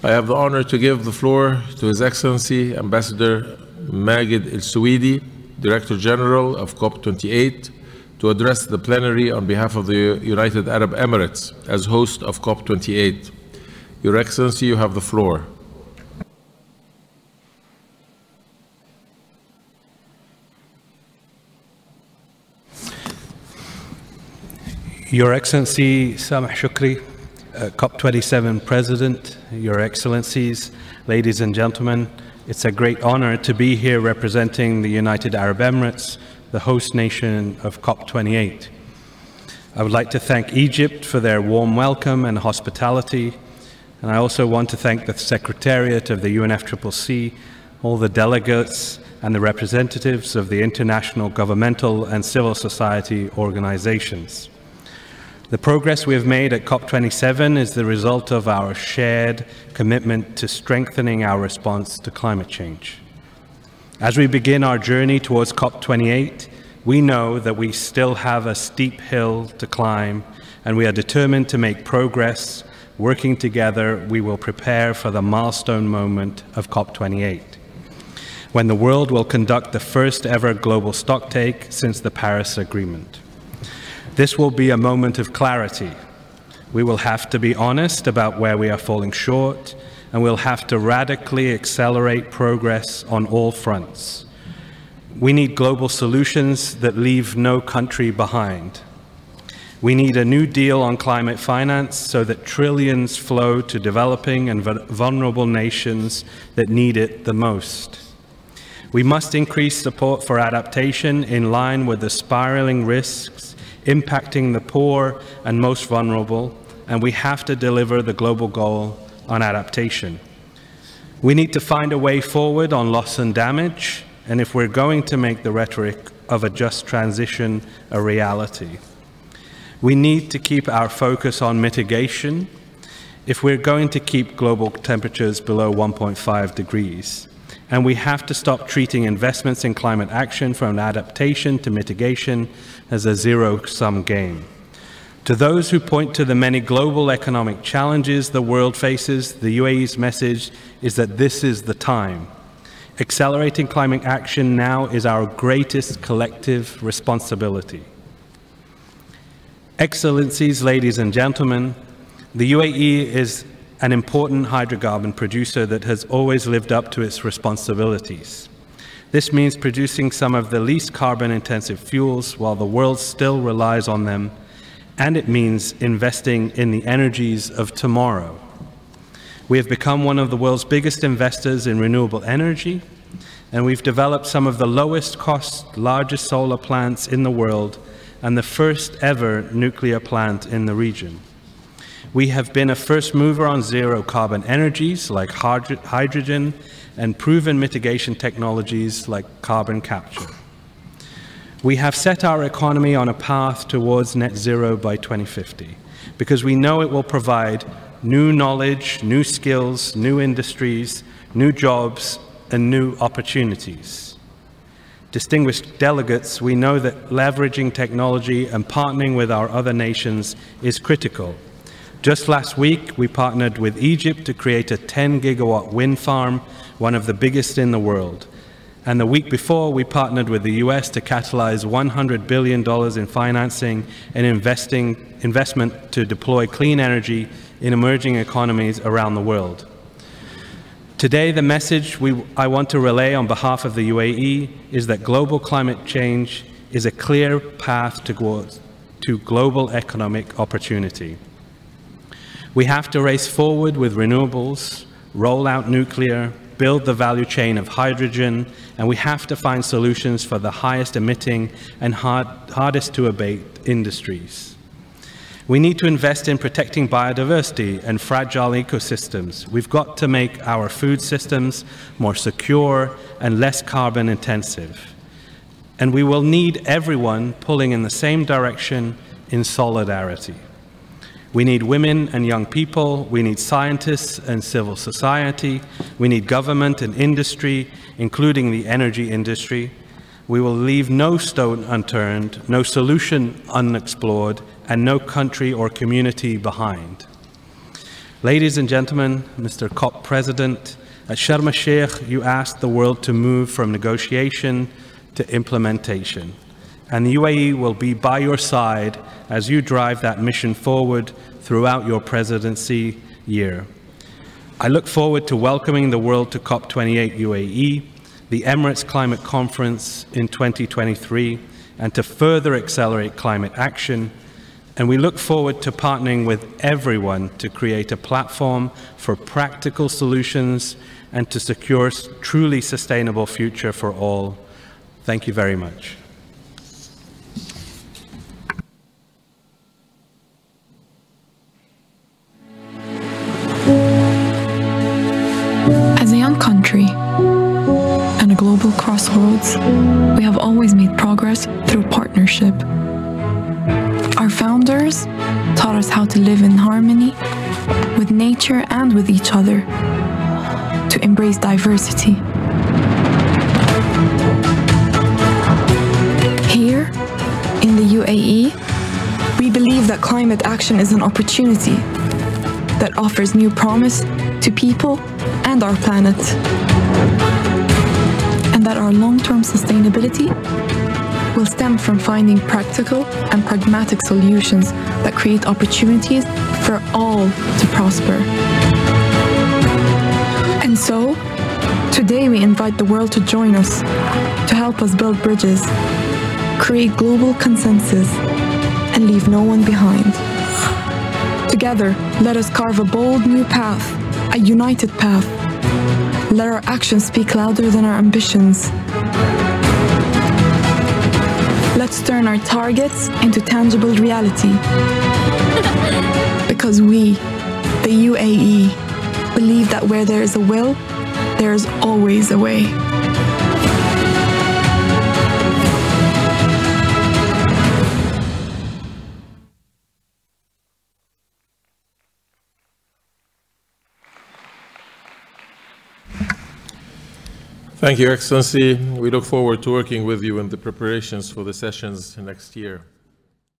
I have the honor to give the floor to His Excellency Ambassador Majid Al Suwaidi, Director General of COP28, to address the plenary on behalf of the United Arab Emirates as host of COP28. Your Excellency, you have the floor. Your Excellency Sameh Shoukry, uh, COP27 President, Your Excellencies, ladies and gentlemen, it's a great honor to be here representing the United Arab Emirates, the host nation of COP28. I would like to thank Egypt for their warm welcome and hospitality, and I also want to thank the Secretariat of the UNFCCC, all the delegates, and the representatives of the international governmental and civil society organizations. The progress we have made at COP27 is the result of our shared commitment to strengthening our response to climate change. As we begin our journey towards COP28, we know that we still have a steep hill to climb, and we are determined to make progress. Working together, we will prepare for the milestone moment of COP28, when the world will conduct the first ever global stocktake since the Paris Agreement. This will be a moment of clarity. We will have to be honest about where we are falling short, and we'll have to radically accelerate progress on all fronts. We need global solutions that leave no country behind. We need a new deal on climate finance so that trillions flow to developing and vulnerable nations that need it the most. We must increase support for adaptation in line with the spiraling risks impacting the poor and most vulnerable, and we have to deliver the global goal on adaptation. We need to find a way forward on loss and damage, and if we're going to make the rhetoric of a just transition a reality. We need to keep our focus on mitigation if we're going to keep global temperatures below 1.5 degrees. And we have to stop treating investments in climate action from adaptation to mitigation as a zero-sum game. To those who point to the many global economic challenges the world faces, the UAE's message is that this is the time. Accelerating climate action now is our greatest collective responsibility. Excellencies, ladies and gentlemen, the UAE is an important hydrocarbon producer that has always lived up to its responsibilities. This means producing some of the least carbon intensive fuels while the world still relies on them, and it means investing in the energies of tomorrow. We have become one of the world's biggest investors in renewable energy, and we've developed some of the lowest cost, largest solar plants in the world and the first ever nuclear plant in the region. We have been a first mover on zero carbon energies like hydrogen and proven mitigation technologies like carbon capture. We have set our economy on a path towards net zero by 2050 because we know it will provide new knowledge, new skills, new industries, new jobs, and new opportunities. Distinguished delegates, we know that leveraging technology and partnering with our other nations is critical just last week, we partnered with Egypt to create a 10 gigawatt wind farm, one of the biggest in the world. And the week before, we partnered with the US to catalyze $100 billion in financing and investing, investment to deploy clean energy in emerging economies around the world. Today, the message we, I want to relay on behalf of the UAE is that global climate change is a clear path towards to global economic opportunity. We have to race forward with renewables, roll out nuclear, build the value chain of hydrogen, and we have to find solutions for the highest emitting and hard, hardest to abate industries. We need to invest in protecting biodiversity and fragile ecosystems. We've got to make our food systems more secure and less carbon intensive. And we will need everyone pulling in the same direction in solidarity. We need women and young people. We need scientists and civil society. We need government and industry, including the energy industry. We will leave no stone unturned, no solution unexplored, and no country or community behind. Ladies and gentlemen, Mr. COP President, at Sharm el-Sheikh, you asked the world to move from negotiation to implementation. And the UAE will be by your side as you drive that mission forward throughout your presidency year. I look forward to welcoming the world to COP28 UAE, the Emirates Climate Conference in 2023, and to further accelerate climate action. And we look forward to partnering with everyone to create a platform for practical solutions and to secure a truly sustainable future for all. Thank you very much. Crossroads, we have always made progress through partnership. Our founders taught us how to live in harmony with nature and with each other, to embrace diversity. Here, in the UAE, we believe that climate action is an opportunity that offers new promise to people and our planet. That our long term sustainability will stem from finding practical and pragmatic solutions that create opportunities for all to prosper. And so, today we invite the world to join us to help us build bridges, create global consensus, and leave no one behind. Together, let us carve a bold new path, a united path. Let our actions speak louder than our ambitions. Let's turn our targets into tangible reality. because we, the UAE, believe that where there is a will, there is always a way. Thank you, Excellency. We look forward to working with you in the preparations for the sessions next year.